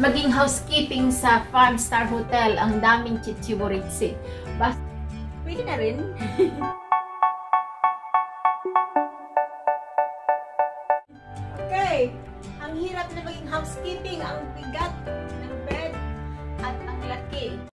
maging housekeeping sa 5-star hotel. Ang daming chichiburitsi. Bas Pwede na rin. okay. Ang hirap na maging housekeeping. Ang bigat ng bed at ang laki.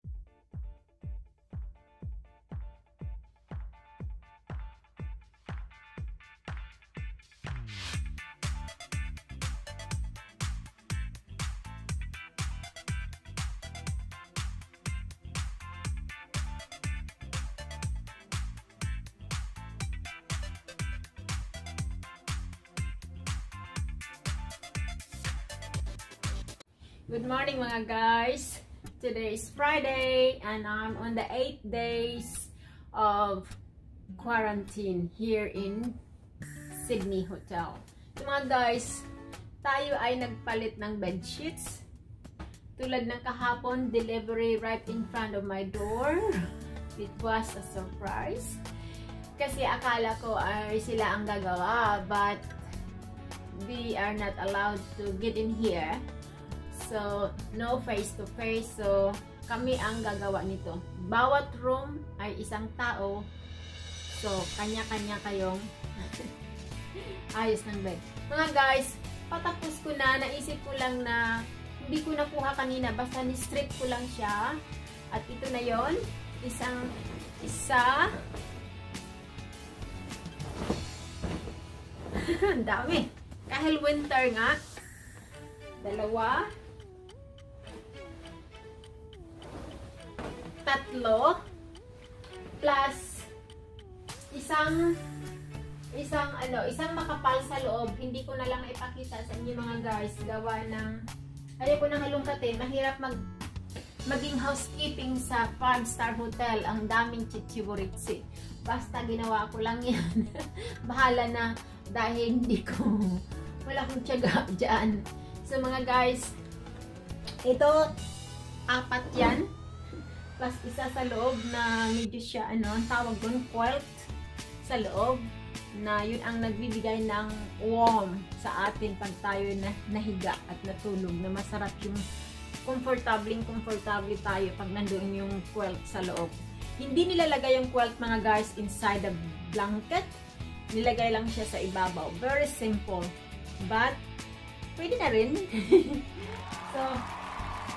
Good morning mga guys! Today is Friday and I'm on the 8 days of quarantine here in Sydney Hotel. So mga guys, tayo ay nagpalit ng bed sheets. Tulad ng kahapon, delivery right in front of my door. It was a surprise. Kasi akala ko ay sila ang gagawa but we are not allowed to get in here So, no face-to-face. -face. So, kami ang gagawa nito. Bawat room ay isang tao. So, kanya-kanya kayong ayos ng bed. Mga guys, patapos ko na. Naisip ko lang na hindi ko nakuha kanina. Basta ni-strip ko lang siya. At ito na yon Isang, isa. Ang dami. Kahit winter nga. Dalawa. Tatlo plus isang isang ano, isang makapal sa loob. Hindi ko na lang ipakita sa inyo mga guys. Gawa ng ayaw ko nang halungkatin. Mahirap mag maging housekeeping sa 5-star hotel. Ang daming chichiburitsi. Basta ginawa ko lang yan. Bahala na dahil hindi ko wala akong tiyaga dyan. So mga guys, ito apat yan plus isa sa loob na medyo siya, ano, tawag doon, quilt sa loob na yun ang nagbibigay ng warm sa atin pag tayo na, nahiga at natulog na masarap yung comfortable comfortable tayo pag nandoon yung quilt sa loob. Hindi nilalagay yung quilt mga guys inside the blanket. Nilagay lang siya sa ibabaw. Very simple. But, pwede na rin. so,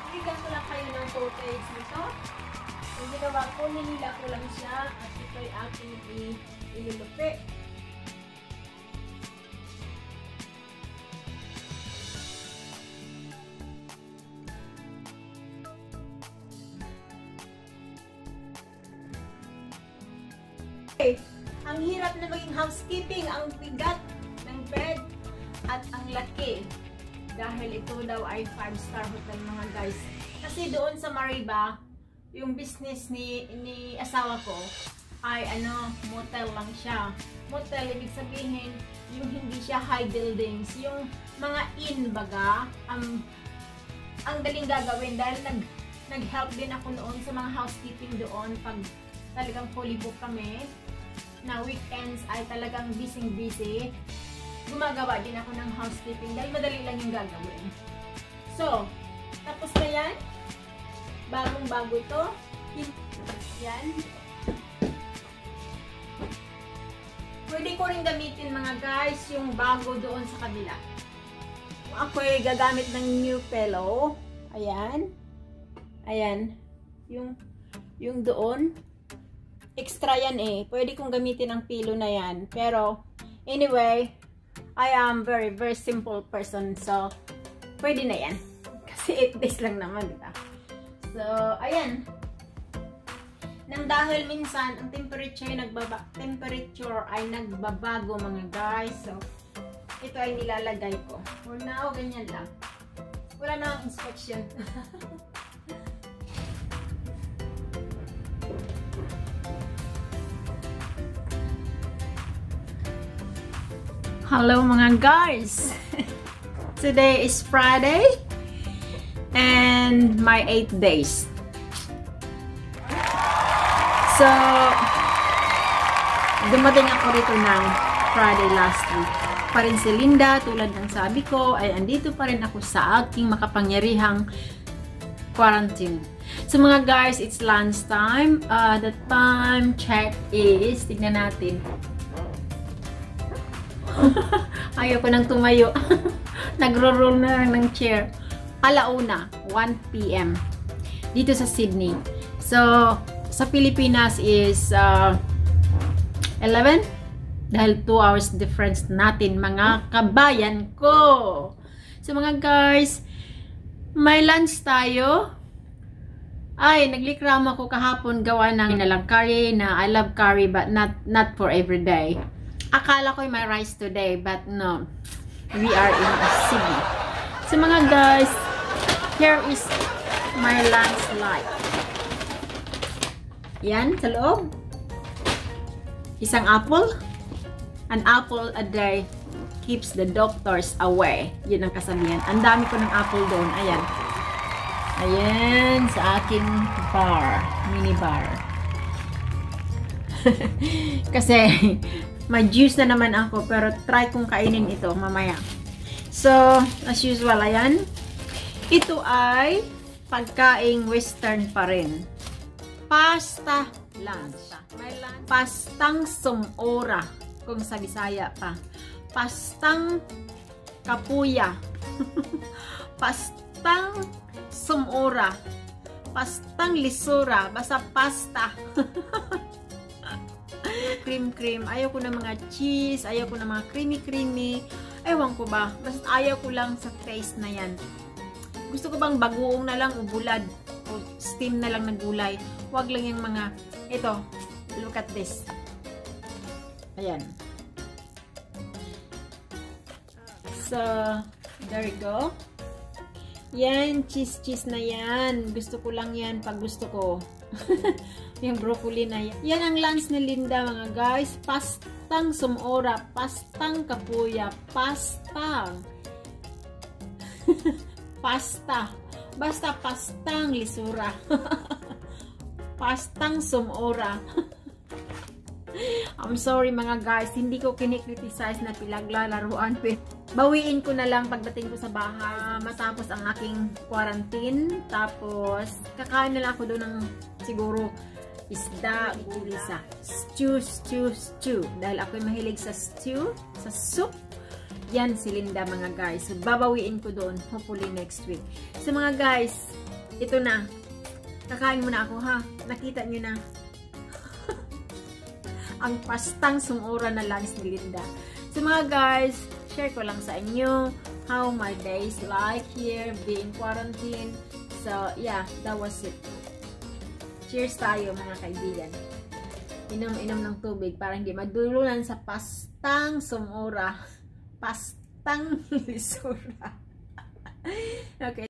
bigyan ko lang kayo ng footage ginawa ko, ninila ko lang siya at ito ay aking ilulupi. Okay. Ang hirap na maging housekeeping, ang bigat ng bed at ang laki. Dahil ito daw ay 5-star hotel mga guys. Kasi doon sa Mariba, yung business ni, ni asawa ko ay ano, motel lang siya. Motel, ibig sabihin, yung hindi siya high buildings, yung mga in baga, um, ang daling gagawin dahil nag, nag-help din ako noon sa mga housekeeping doon pag talagang fully book kami na weekends ay talagang busy-busy. Gumagawa din ako ng housekeeping dahil madali lang yung gagawin. So, tapos na yan. Bagong bago to. Yan. Pwede ko rin gamitin mga guys yung bago doon sa kabila. Ako ay gagamit ng new pillow. Ayan. Ayan. Yung, yung doon. Extra yan eh. Pwede kong gamitin ang pillow na yan. Pero, anyway, I am very, very simple person. So, pwede na yan. Kasi 8 days lang naman, diba? So, ayan. Nang dahil minsan, ang temperature ay nagbaba temperature ay nagbabago mga guys. So, ito ay nilalagay ko. For now, ganyan lang. Wala na ang inspection. Hello mga guys! Today is Friday and my 8 days. So, dumating ako rito ng Friday last week. pa rin si Linda, tulad ng sabi ko, ay andito pa rin ako sa aking makapangyarihang quarantine. So mga guys, it's lunch time. Uh, the time check is, tignan natin. Ayoko nang tumayo. Nagro-roll na lang ng chair. Alauna, 1 p.m. Dito sa Sydney. So, sa Pilipinas is uh, 11 dahil 2 hours difference natin mga kabayan ko. So mga guys, may lunch tayo. Ay, naglikrama ko kahapon gawa ng nalang curry na I love curry but not not for everyday. Akala ko may rice today but no. We are in a city. So mga guys, here is my lunch like. Yan, sa loob. Isang apple. An apple a day keeps the doctors away. Yun ang kasabihan. Ang dami ko ng apple doon. Ayan. Ayan, sa aking bar. Mini bar. Kasi, may juice na naman ako. Pero try kong kainin ito mamaya. So, as usual, ayan. Ito ay pagkaing western pa rin pasta lunch. Pastang sumora kung sa Bisaya pa. Pastang kapuya. pastang sumora. Pastang lisura. Basta pasta. cream cream. Ayaw ko ng mga cheese. Ayaw ko ng mga creamy creamy. Ewan ko ba. Basta ayaw ko lang sa taste na yan. Gusto ko bang bagoong na lang o bulad o steam na lang ng gulay. Huwag lang yung mga, ito, look at this. Ayan. So, there you go. Yan, cheese-cheese na yan. Gusto ko lang yan pag gusto ko. yung broccoli na yan. Yan ang lunch ni Linda mga guys. Pastang sumora, pastang kapuya, pastang. pasta. Basta pastang lisura. pastang sumora. I'm sorry mga guys, hindi ko kinikriticize na pinaglalaruan. Bawiin ko na lang pagdating ko sa bahay matapos ang aking quarantine. Tapos, kakain na lang ako doon ng siguro isda, gulisa. Stew, stew, stew. Dahil ako'y mahilig sa stew, sa soup. Yan si Linda mga guys. Babawiin ko doon hopefully next week. So mga guys, ito na. Kakain muna ako ha. Nakita nyo na. ang pastang sumura na lunch ni Linda. So mga guys, share ko lang sa inyo how my days like here being quarantine. So yeah, that was it. Cheers tayo mga kaibigan. Inom-inom ng tubig para hindi madulunan sa pastang sumura. Pastang lisura. okay.